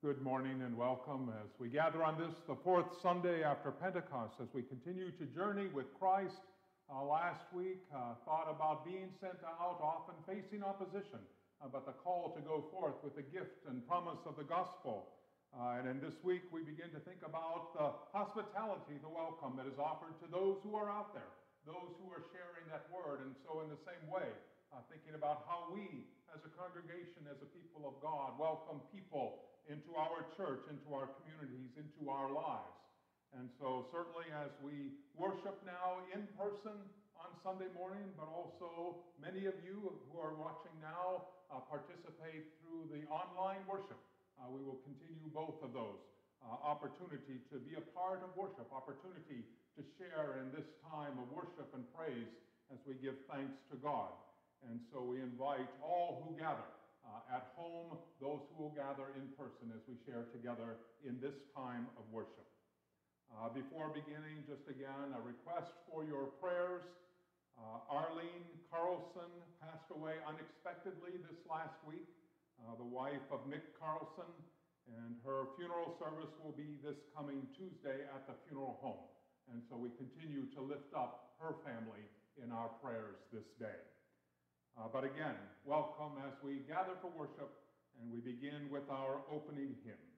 Good morning and welcome as we gather on this, the fourth Sunday after Pentecost, as we continue to journey with Christ. Uh, last week, uh, thought about being sent out, often facing opposition, uh, but the call to go forth with the gift and promise of the gospel. Uh, and in this week, we begin to think about the hospitality, the welcome that is offered to those who are out there, those who are sharing that word. And so, in the same way, uh, thinking about how we, as a congregation, as a people of God, welcome people into our church, into our communities, into our lives. And so, certainly, as we worship now in person on Sunday morning, but also many of you who are watching now uh, participate through the online worship. Uh, we will continue both of those. Uh, opportunity to be a part of worship, opportunity to share in this time of worship and praise as we give thanks to God. And so we invite all who gather uh, at home, those who will gather in person as we share together in this time of worship. Uh, before beginning, just again, a request for your prayers. Uh, Arlene Carlson passed away unexpectedly this last week, uh, the wife of Mick Carlson, and her funeral service will be this coming Tuesday at the funeral home. And so we continue to lift up her family in our prayers this day. Uh, but again, welcome as we gather for worship and we begin with our opening hymn.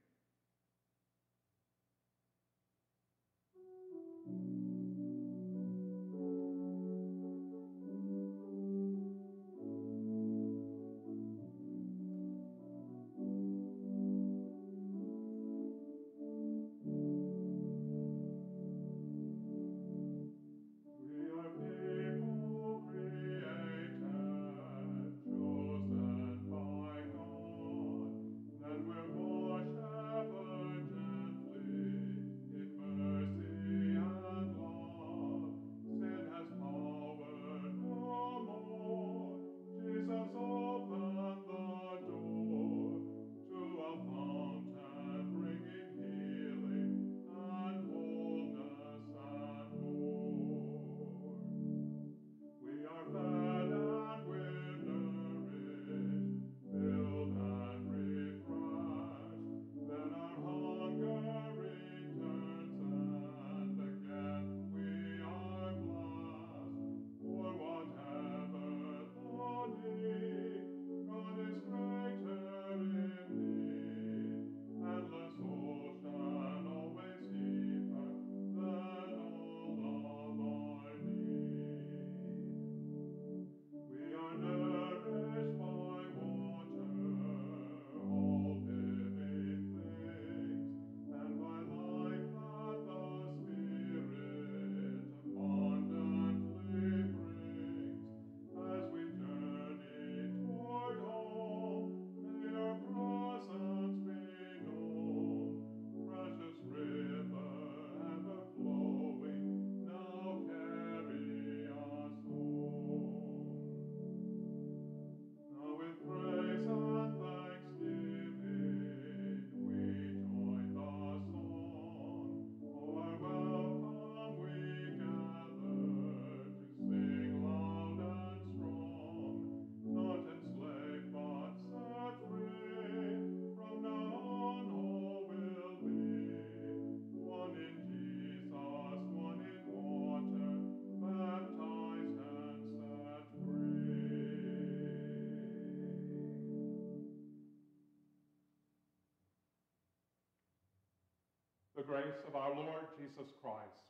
Grace of our Lord Jesus Christ,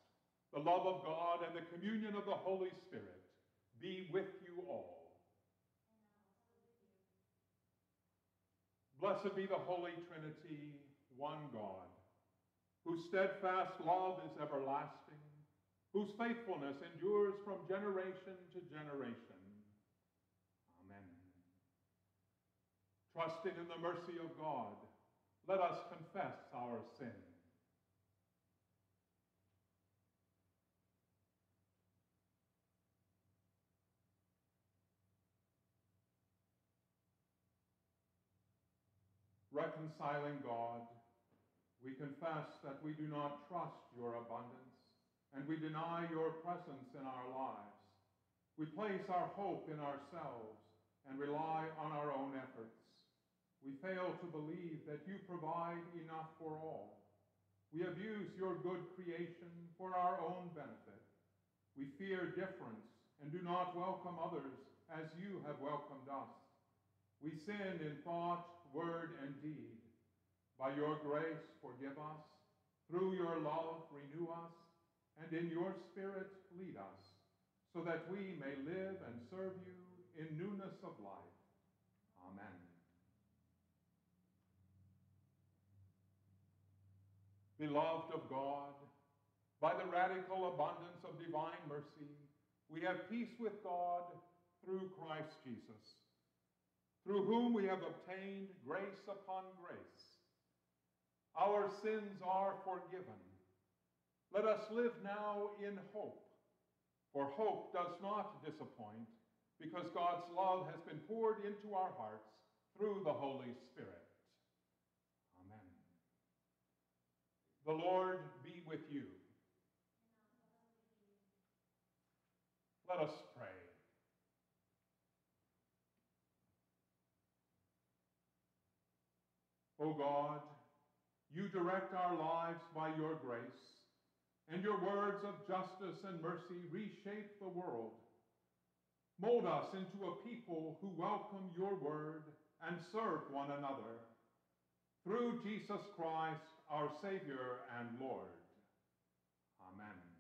the love of God, and the communion of the Holy Spirit be with you all. Blessed be the Holy Trinity, one God, whose steadfast love is everlasting, whose faithfulness endures from generation to generation. Amen. Trusting in the mercy of God, let us confess our sins. Reconciling God, we confess that we do not trust your abundance, and we deny your presence in our lives. We place our hope in ourselves and rely on our own efforts. We fail to believe that you provide enough for all. We abuse your good creation for our own benefit. We fear difference and do not welcome others as you have welcomed us. We sin in thought, word, and deed. By your grace, forgive us. Through your love, renew us. And in your spirit, lead us, so that we may live and serve you in newness of life. Amen. Beloved of God, by the radical abundance of divine mercy, we have peace with God through Christ Jesus, through whom we have obtained grace upon grace. Our sins are forgiven. Let us live now in hope, for hope does not disappoint, because God's love has been poured into our hearts through the Holy Spirit. Amen. The Lord be with you. Let us pray. O God, you direct our lives by your grace, and your words of justice and mercy reshape the world. Mold us into a people who welcome your word and serve one another. Through Jesus Christ, our Savior and Lord. Amen.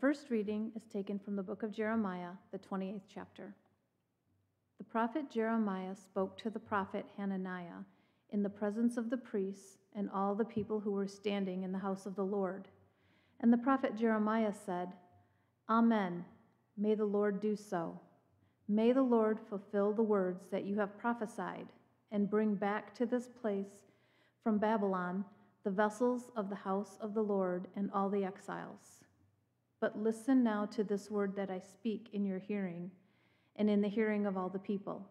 First reading is taken from the book of Jeremiah, the 28th chapter. The prophet Jeremiah spoke to the prophet Hananiah in the presence of the priests and all the people who were standing in the house of the Lord. And the prophet Jeremiah said, Amen. May the Lord do so. May the Lord fulfill the words that you have prophesied and bring back to this place from Babylon the vessels of the house of the Lord and all the exiles. But listen now to this word that I speak in your hearing and in the hearing of all the people.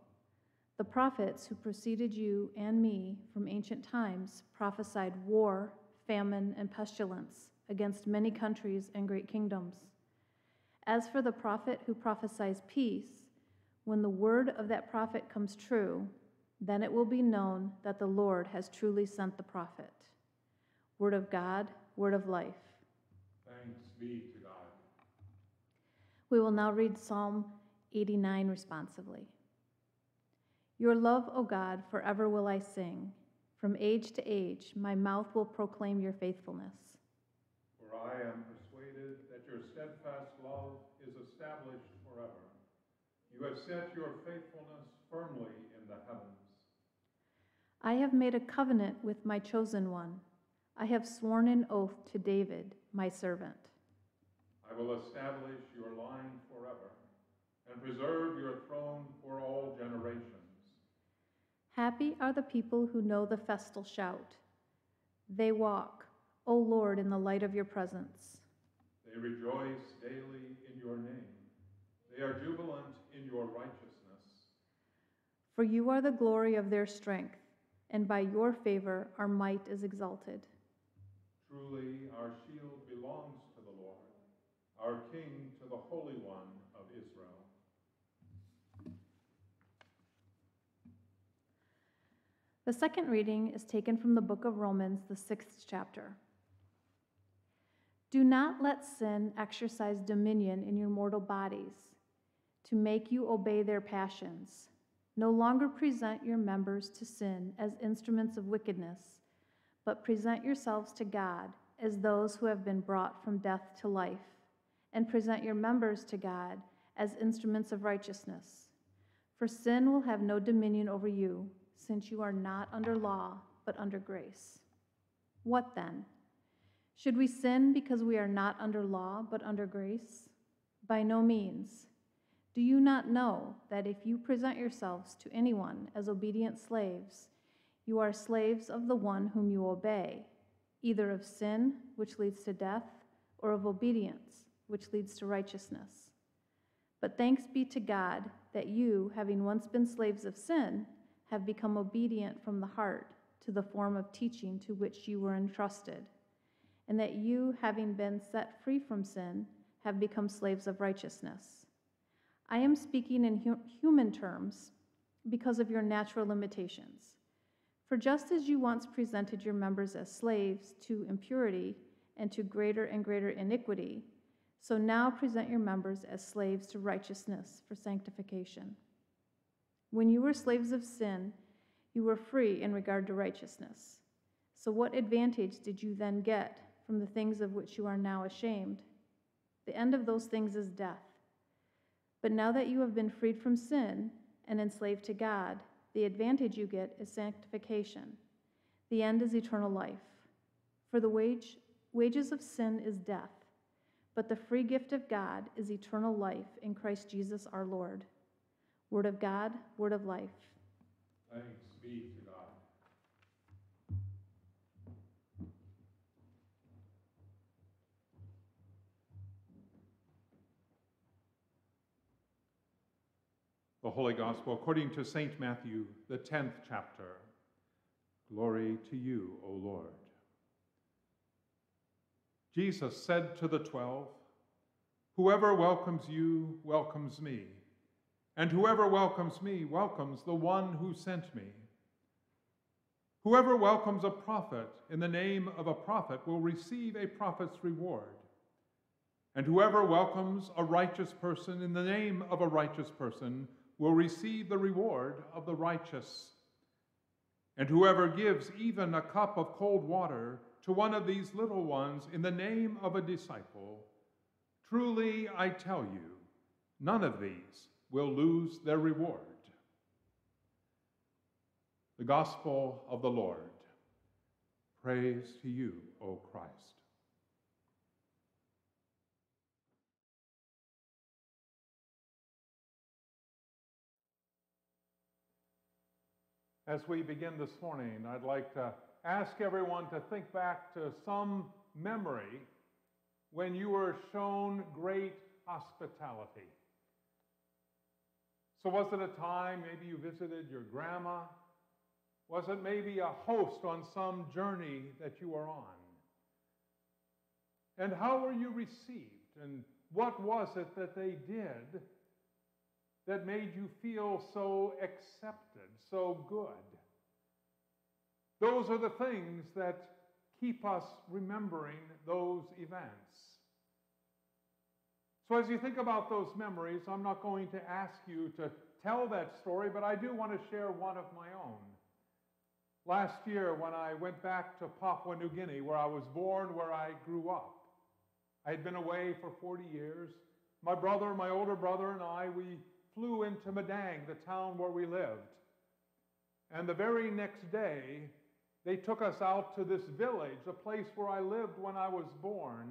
The prophets who preceded you and me from ancient times prophesied war, famine, and pestilence against many countries and great kingdoms. As for the prophet who prophesies peace, when the word of that prophet comes true, then it will be known that the Lord has truly sent the prophet. Word of God, word of life. Thanks be. We will now read Psalm 89 responsively. Your love, O God, forever will I sing. From age to age, my mouth will proclaim your faithfulness. For I am persuaded that your steadfast love is established forever. You have set your faithfulness firmly in the heavens. I have made a covenant with my chosen one. I have sworn an oath to David, my servant. Will establish your line forever and preserve your throne for all generations. Happy are the people who know the festal shout. They walk, O Lord, in the light of your presence. They rejoice daily in your name. They are jubilant in your righteousness. For you are the glory of their strength, and by your favor our might is exalted. Truly, our shield belongs to the Lord, our King to the Holy One of Israel. The second reading is taken from the book of Romans, the sixth chapter. Do not let sin exercise dominion in your mortal bodies to make you obey their passions. No longer present your members to sin as instruments of wickedness, but present yourselves to God as those who have been brought from death to life, and present your members to God as instruments of righteousness. For sin will have no dominion over you since you are not under law, but under grace. What then? Should we sin because we are not under law, but under grace? By no means. Do you not know that if you present yourselves to anyone as obedient slaves, you are slaves of the one whom you obey, either of sin, which leads to death, or of obedience, which leads to righteousness? But thanks be to God that you, having once been slaves of sin, have become obedient from the heart to the form of teaching to which you were entrusted, and that you, having been set free from sin, have become slaves of righteousness. I am speaking in hu- human terms because of your natural limitations. For just as you once presented your members as slaves to impurity and to greater and greater iniquity, so now present your members as slaves to righteousness for sanctification. When you were slaves of sin, you were free in regard to righteousness. So, what advantage did you then get from the things of which you are now ashamed? The end of those things is death. But now that you have been freed from sin and enslaved to God, the advantage you get is sanctification. The end is eternal life. For the wage, wages of sin is death, but the free gift of God is eternal life in Christ Jesus our Lord. Word of God, word of life. Thanks be to God. The Holy Gospel according to St. Matthew, the 10th chapter. Glory to you, O Lord. Jesus said to the twelve, Whoever welcomes you welcomes me, and whoever welcomes me welcomes the one who sent me. Whoever welcomes a prophet in the name of a prophet will receive a prophet's reward. And whoever welcomes a righteous person in the name of a righteous person will receive the reward of the righteous. And whoever gives even a cup of cold water to one of these little ones in the name of a disciple, truly I tell you, none of these will lose their reward. The Gospel of the Lord. Praise to you, O Christ. As we begin this morning, I'd like to ask everyone to think back to some memory when you were shown great hospitality. So, was it a time maybe you visited your grandma? Was it maybe a host on some journey that you were on? And how were you received? And what was it that they did that made you feel so accepted, so good? Those are the things that keep us remembering those events. So, as you think about those memories, I'm not going to ask you to tell that story, but I do want to share one of my own. Last year, when I went back to Papua New Guinea, where I was born, where I grew up, I had been away for 40 years. My brother, my older brother, and I, we flew into Madang, the town where we lived. And the very next day, they took us out to this village, a place where I lived when I was born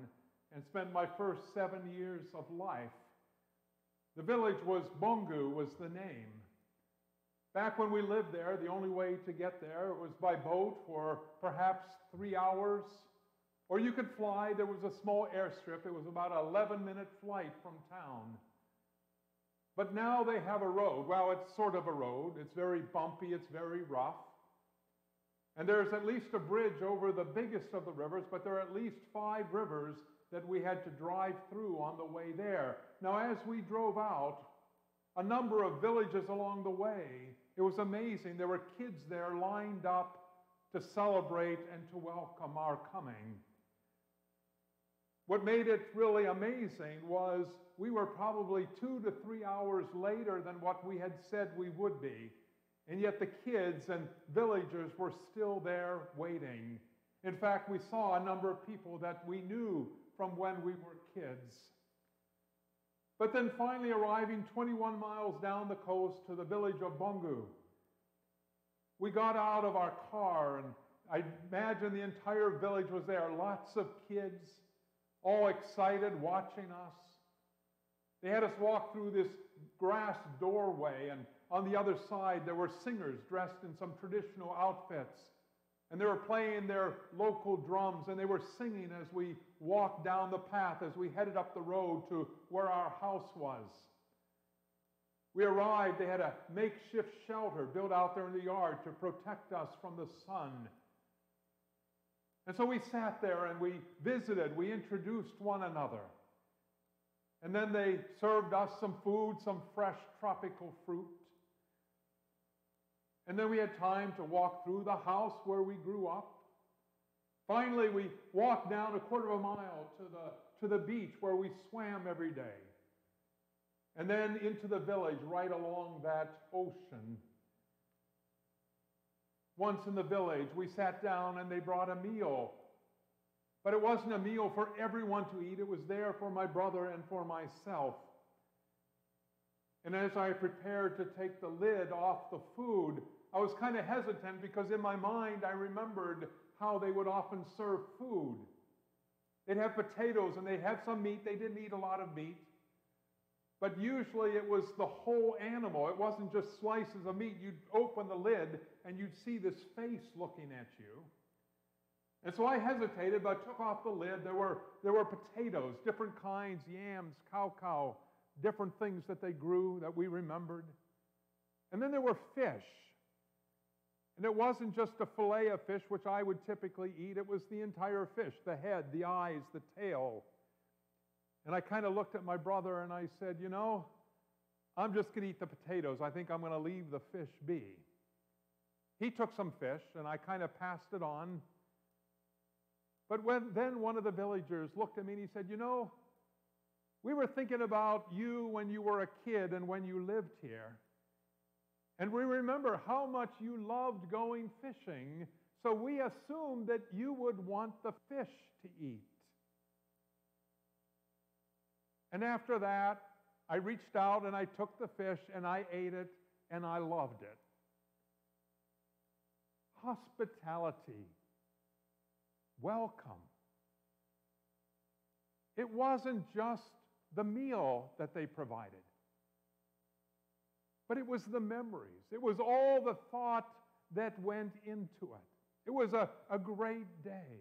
and spent my first seven years of life. The village was Bongu, was the name. Back when we lived there, the only way to get there was by boat for perhaps three hours, or you could fly. There was a small airstrip. It was about an 11 minute flight from town. But now they have a road. Well, it's sort of a road. It's very bumpy, it's very rough. And there's at least a bridge over the biggest of the rivers, but there are at least five rivers that we had to drive through on the way there. Now, as we drove out, a number of villages along the way, it was amazing. There were kids there lined up to celebrate and to welcome our coming. What made it really amazing was we were probably two to three hours later than what we had said we would be. And yet the kids and villagers were still there waiting. In fact, we saw a number of people that we knew from when we were kids. But then finally arriving 21 miles down the coast to the village of Bongu, we got out of our car and I imagine the entire village was there. Lots of kids, all excited, watching us. They had us walk through this grass doorway, and on the other side, there were singers dressed in some traditional outfits. And they were playing their local drums, and they were singing as we walked down the path, as we headed up the road to where our house was. We arrived, they had a makeshift shelter built out there in the yard to protect us from the sun. And so we sat there and we visited, we introduced one another. And then they served us some food, some fresh tropical fruit. And then we had time to walk through the house where we grew up. Finally, we walked down a quarter of a mile to the, to the beach where we swam every day. And then into the village right along that ocean. Once in the village, we sat down and they brought a meal. But it wasn't a meal for everyone to eat, it was there for my brother and for myself. And as I prepared to take the lid off the food, I was kind of hesitant because in my mind I remembered how they would often serve food. They'd have potatoes and they'd have some meat. They didn't eat a lot of meat. But usually it was the whole animal. It wasn't just slices of meat. You'd open the lid and you'd see this face looking at you. And so I hesitated, but I took off the lid. There were, there were potatoes, different kinds, yams, kaukau, different things that they grew that we remembered. And then there were fish. And it wasn't just a fillet of fish, which I would typically eat, it was the entire fish the head, the eyes, the tail. And I kind of looked at my brother and I said, You know, I'm just going to eat the potatoes. I think I'm going to leave the fish be. He took some fish and I kind of passed it on. But when, then one of the villagers looked at me and he said, You know, we were thinking about you when you were a kid and when you lived here. And we remember how much you loved going fishing, so we assumed that you would want the fish to eat. And after that, I reached out and I took the fish and I ate it and I loved it. Hospitality. Welcome. It wasn't just the meal that they provided, but it was the memories. It was all the thought that went into it. It was a, a great day.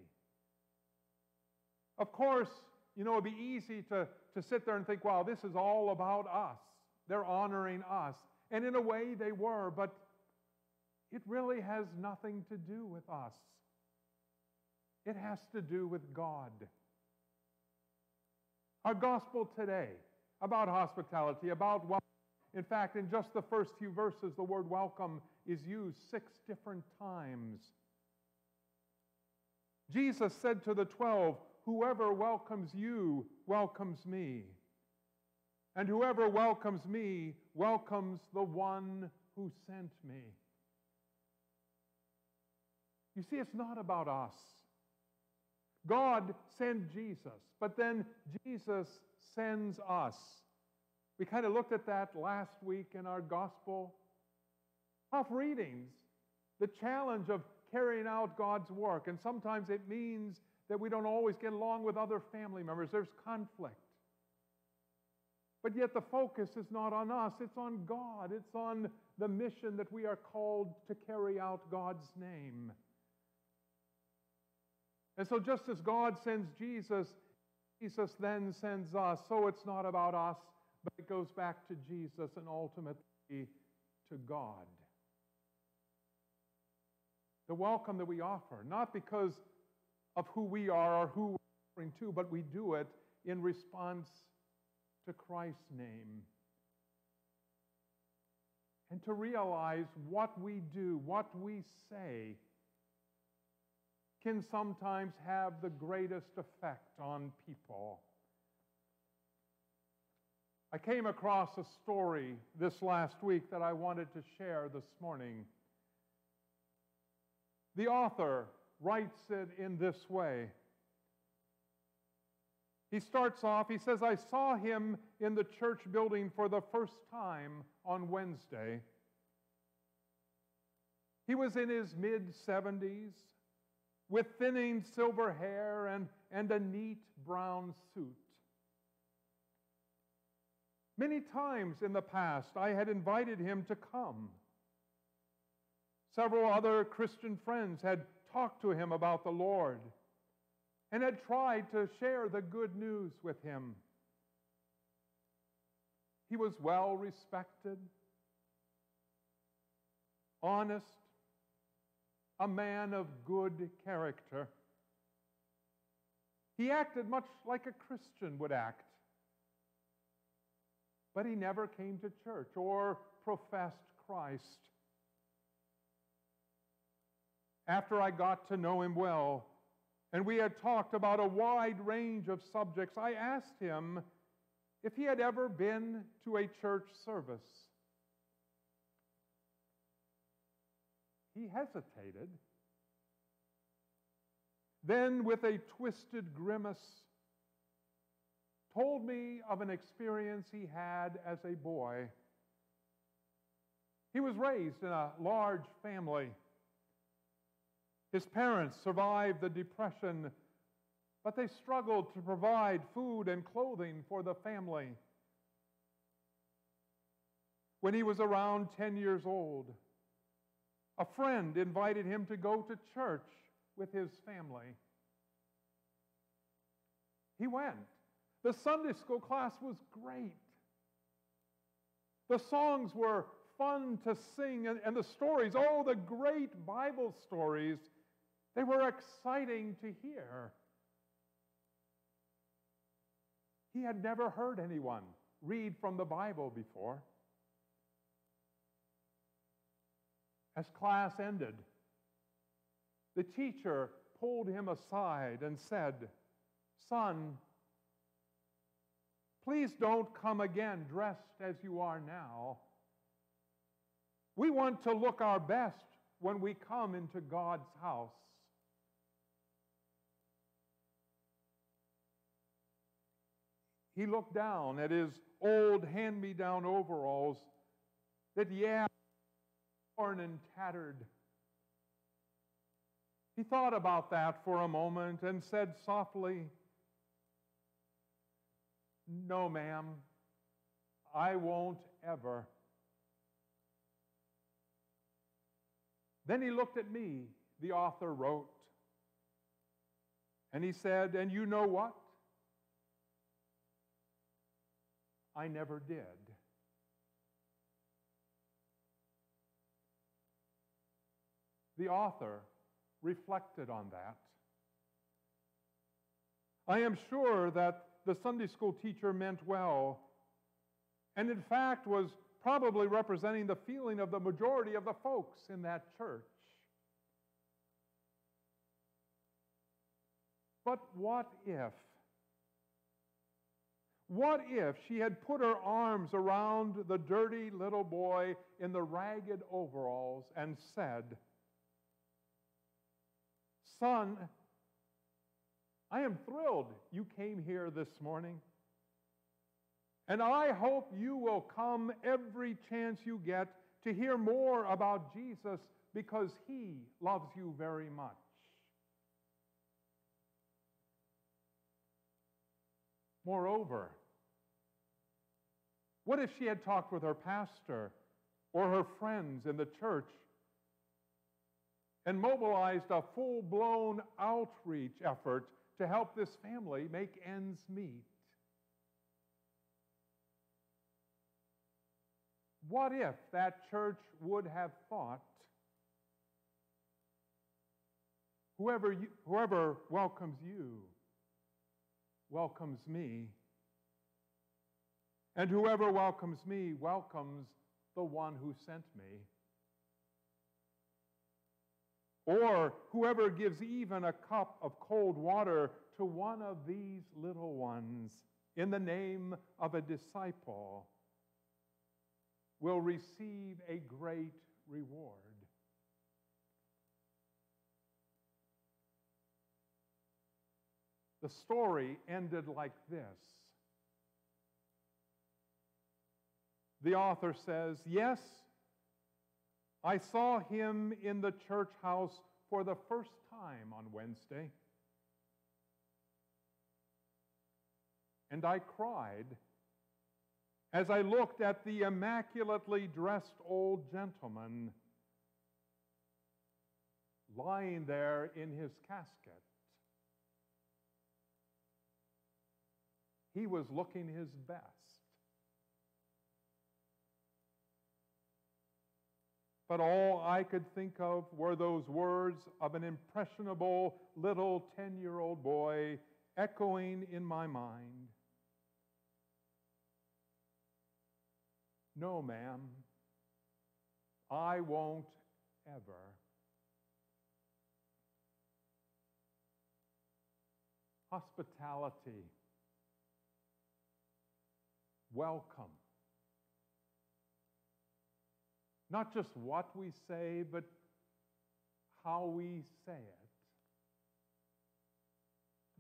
Of course, you know, it'd be easy to, to sit there and think, wow, this is all about us. They're honoring us. And in a way, they were, but it really has nothing to do with us. It has to do with God. Our gospel today about hospitality, about welcome. In fact, in just the first few verses, the word welcome is used six different times. Jesus said to the twelve, Whoever welcomes you welcomes me. And whoever welcomes me welcomes the one who sent me. You see, it's not about us. God sent Jesus, but then Jesus sends us. We kind of looked at that last week in our gospel. Tough readings, the challenge of carrying out God's work. And sometimes it means that we don't always get along with other family members, there's conflict. But yet the focus is not on us, it's on God, it's on the mission that we are called to carry out God's name. And so, just as God sends Jesus, Jesus then sends us. So it's not about us, but it goes back to Jesus and ultimately to God. The welcome that we offer, not because of who we are or who we're offering to, but we do it in response to Christ's name. And to realize what we do, what we say, can sometimes have the greatest effect on people. I came across a story this last week that I wanted to share this morning. The author writes it in this way. He starts off, he says, I saw him in the church building for the first time on Wednesday. He was in his mid 70s with thinning silver hair and, and a neat brown suit. Many times in the past, I had invited him to come. Several other Christian friends had talked to him about the Lord and had tried to share the good news with him. He was well respected, honest, a man of good character. He acted much like a Christian would act. But he never came to church or professed Christ. After I got to know him well, and we had talked about a wide range of subjects, I asked him if he had ever been to a church service. He hesitated. Then, with a twisted grimace, told me of an experience he had as a boy. He was raised in a large family. His parents survived the Depression, but they struggled to provide food and clothing for the family. When he was around 10 years old, a friend invited him to go to church with his family. He went. The Sunday school class was great. The songs were fun to sing, and, and, the stories, oh, the great Bible stories, they were exciting to hear. He had never heard anyone read from the Bible before. As class ended, the teacher pulled him aside and said, Son, please don't come again dressed as you are now. We want to look our best when we come into God's house. He looked down at his old hand me down overalls that, yeah, torn and tattered. He thought about that for a moment and said softly, No, ma'am, I won't ever. Then he looked at me, the author wrote, and he said, And you know what? I never did. The author reflected on that. I am sure that the Sunday school teacher meant well, and in fact was probably representing the feeling of the majority of the folks in that church. But what if? What if she had put her arms around the dirty little boy in the ragged overalls and said, Son, I am thrilled you came here this morning. And I hope you will come every chance you get to hear more about Jesus because he loves you very much. Moreover, what if she had talked with her pastor or her friends in the church and mobilized a full blown outreach effort to help this family make ends meet? What if that church would have thought, whoever, you, whoever welcomes you welcomes me, and whoever welcomes me welcomes the one who sent me? Or whoever gives even a cup of cold water to one of these little ones in the name of a disciple will receive a great reward. The story ended like this. The author says, Yes, I saw him in the church house for the first time on Wednesday. And I cried as I looked at the immaculately dressed old gentleman lying there in his casket. He was looking his best. But all I could think of were those words of an impressionable little 10 year old boy echoing in my mind No, ma'am, I won't ever. Hospitality, welcome. Not just what we say, but how we say it,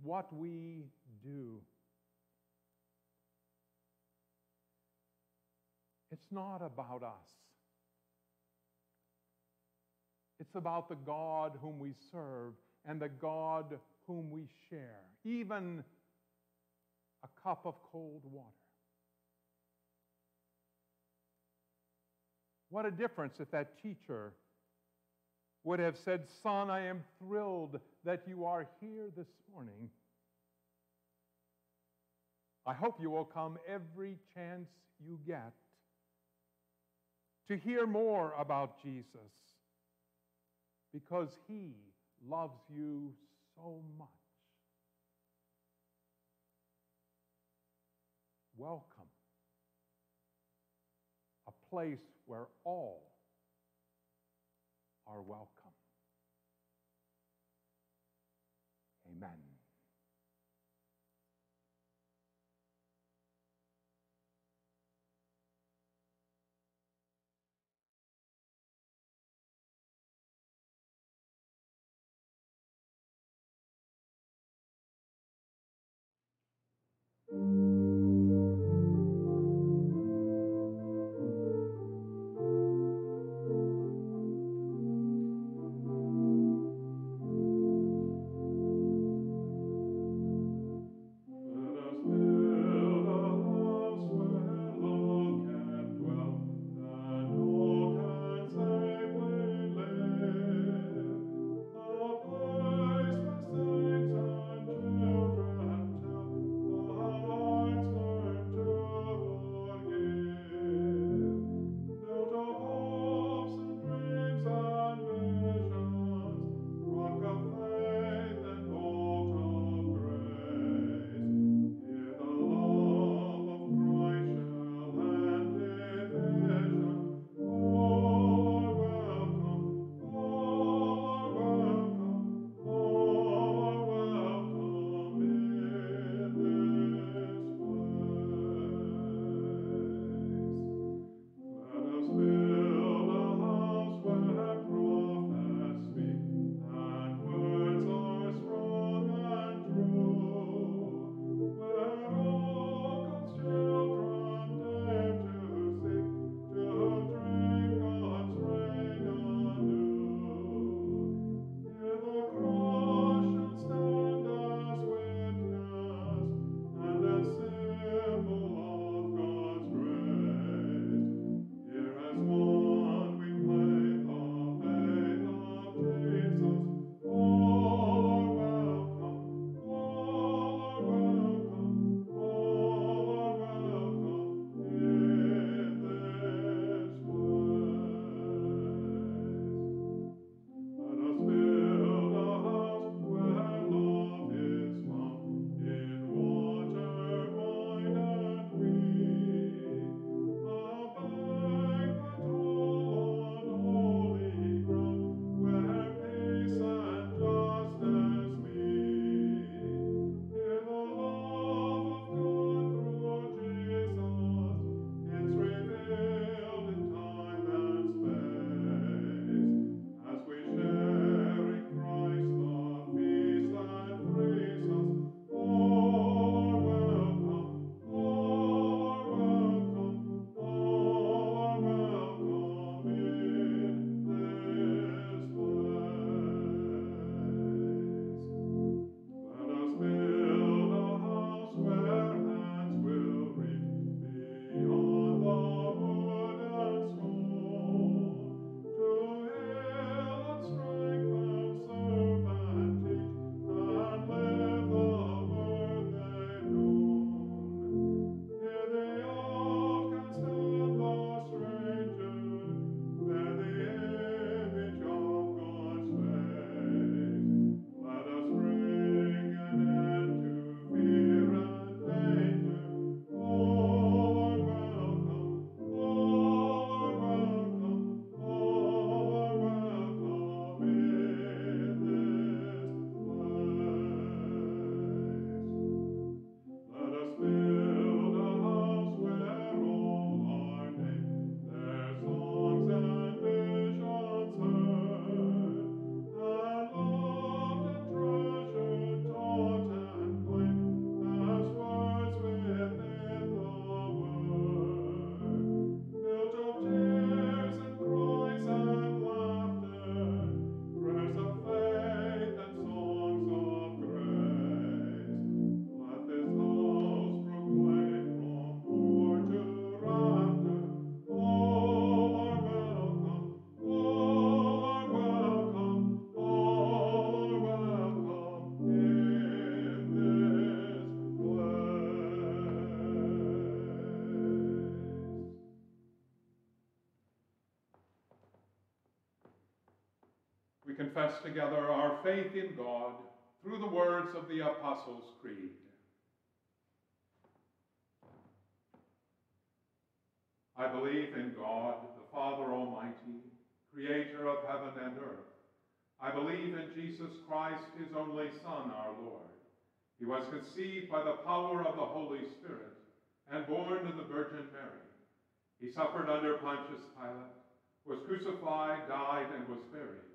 what we do. It's not about us. It's about the God whom we serve and the God whom we share, even a cup of cold water. What a difference if that teacher would have said, Son, I am thrilled that you are here this morning. I hope you will come every chance you get to hear more about Jesus because he loves you so much. Welcome. A place where all are welcome. Confess together our faith in God through the words of the Apostles' Creed. I believe in God, the Father Almighty, creator of heaven and earth. I believe in Jesus Christ, his only Son, our Lord. He was conceived by the power of the Holy Spirit and born of the Virgin Mary. He suffered under Pontius Pilate, was crucified, died, and was buried.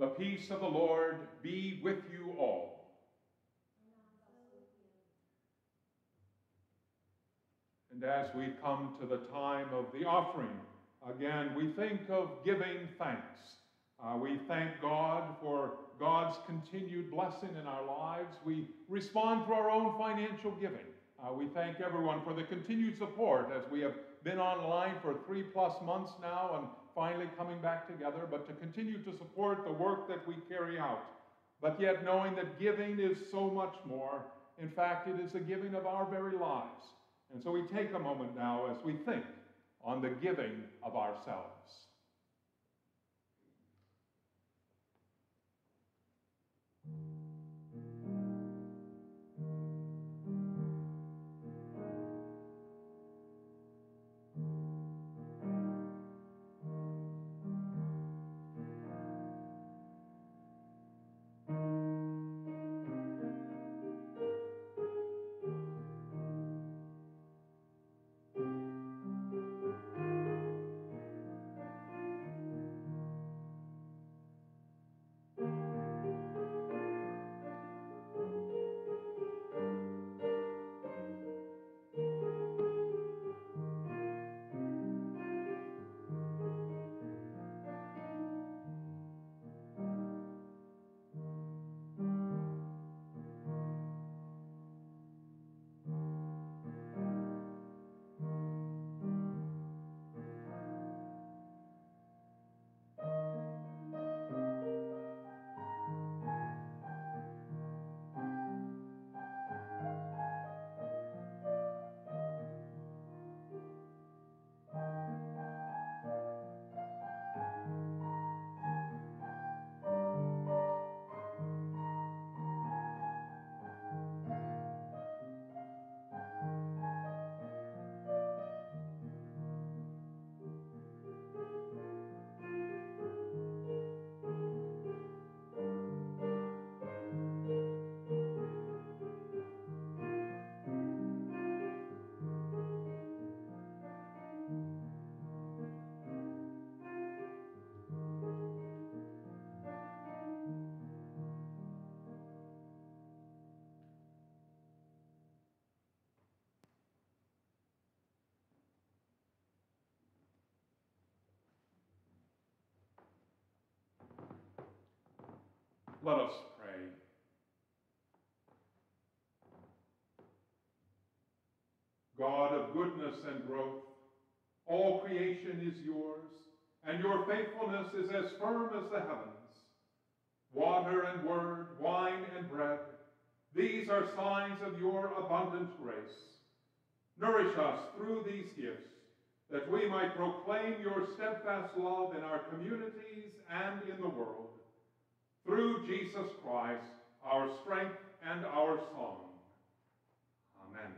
The peace of the Lord be with you all. And as we come to the time of the offering, again, we think of giving thanks. Uh, we thank God for God's continued blessing in our lives. We respond to our own financial giving. Uh, we thank everyone for the continued support as we have been online for three plus months now and finally coming back together, but to continue to support the work that we carry out. But yet knowing that giving is so much more. In fact, it is the giving of our very lives. And so we take a moment now as we think on the giving of ourselves. Let us pray. God of goodness and growth, all creation is yours, and your faithfulness is as firm as the heavens. Water and word, wine and bread, these are signs of your abundant grace. Nourish us through these gifts, that we might proclaim your steadfast love in our communities and in the world through Jesus Christ, our strength and our song. Amen.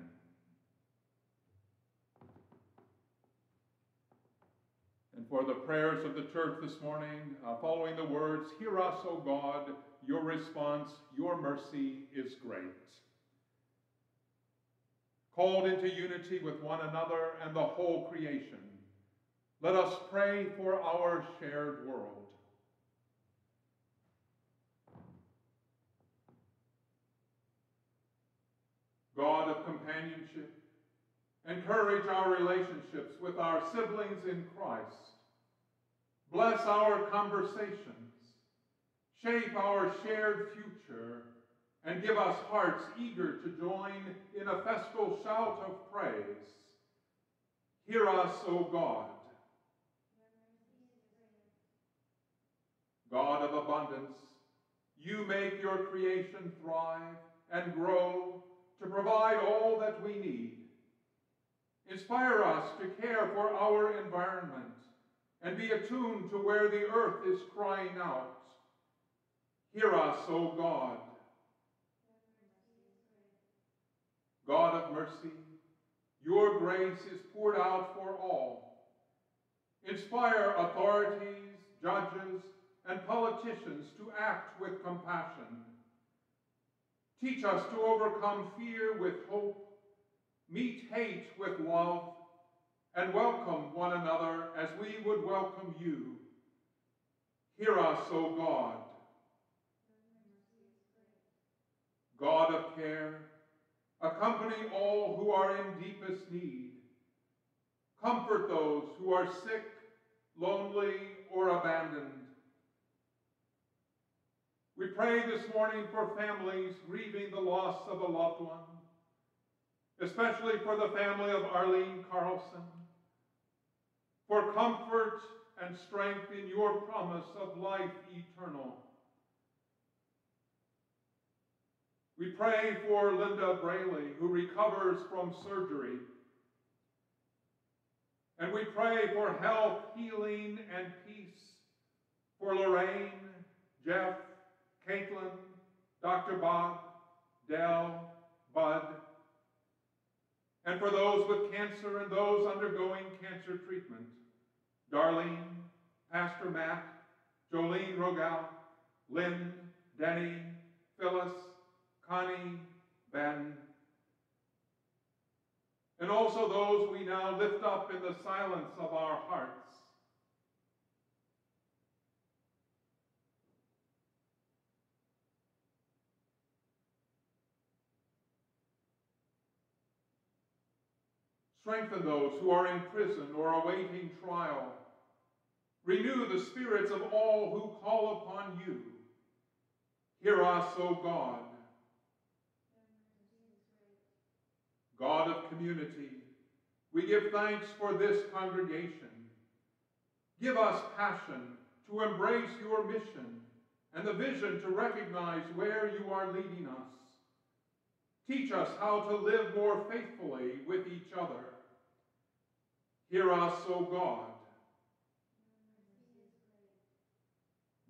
And for the prayers of the church this morning, uh, following the words, Hear us, O God, your response, your mercy is great. Called into unity with one another and the whole creation, let us pray for our shared world. God of companionship, encourage our relationships with our siblings in Christ. Bless our conversations. shape our shared future, and give us hearts eager to join in a festal shout of praise. Hear us, O God. God of abundance, you make your creation thrive and grow to provide all that we need. Inspire us to care for our environment and be attuned to where the earth is crying out. Hear us, O God. God of mercy, your grace is poured out for all. Inspire authorities, judges, and politicians to act with compassion. Teach us to overcome fear with hope, meet hate with love, and welcome one another as we would welcome you. Hear us, O God. God of care, accompany all who are in deepest need. Comfort those who are sick, lonely, or abandoned. Pray this morning for families grieving the loss of a loved one, especially for the family of Arlene Carlson, for comfort and strength in your promise of life eternal. We pray for Linda Braley, who recovers from surgery. And we pray for health, healing, and peace for Lorraine, Jeff, Caitlin, Dr. Bob, Dell, Bud, and for those with cancer and those undergoing cancer treatment, Darlene, Pastor Matt, Jolene Rogel, Lynn, Denny, Phyllis, Connie, Ben, and also those we now lift up in the silence of our hearts. Strengthen those who are in prison or awaiting trial. Renew the spirits of all who call upon you. Hear us, O God. God of community, we give thanks for this congregation. Give us passion to embrace your mission and the vision to recognize where you are leading us. Teach us how to live more faithfully with each other. Hear us, O God.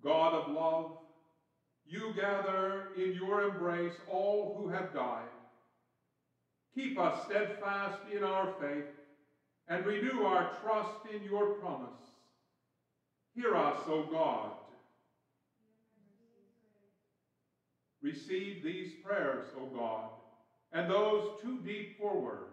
God of love, you gather in your embrace all who have died. Keep us steadfast in our faith and renew our trust in your promise. Hear us, O God. Receive these prayers, O God, and those too deep for words,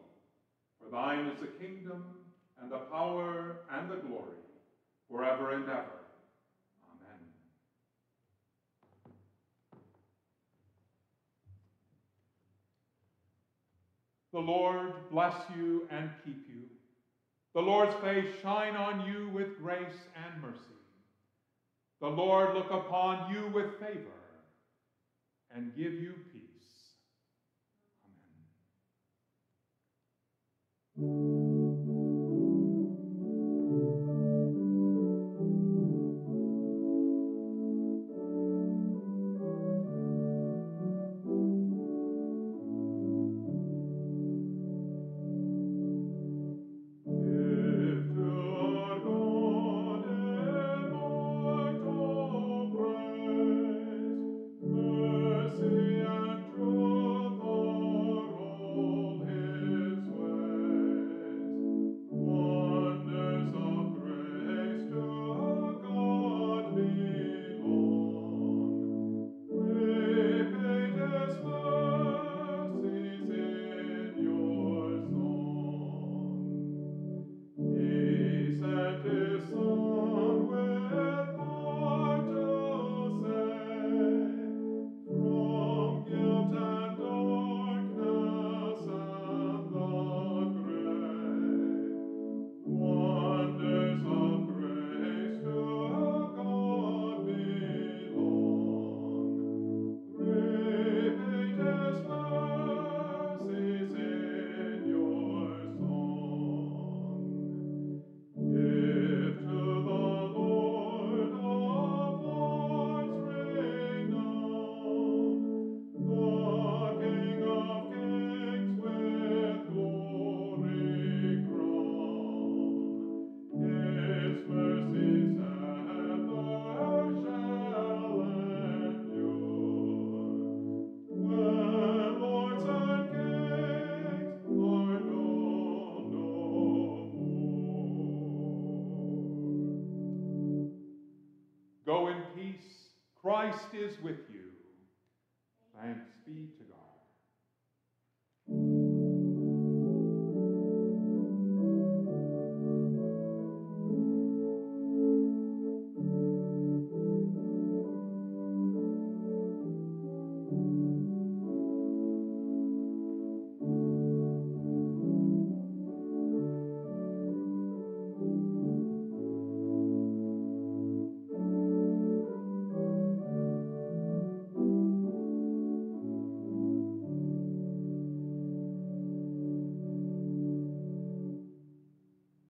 For thine is the kingdom, and the power, and the glory, forever and ever. Amen. The Lord bless you and keep you. The Lord's face shine on you with grace and mercy. The Lord look upon you with favor and give you peace. Christ is with you.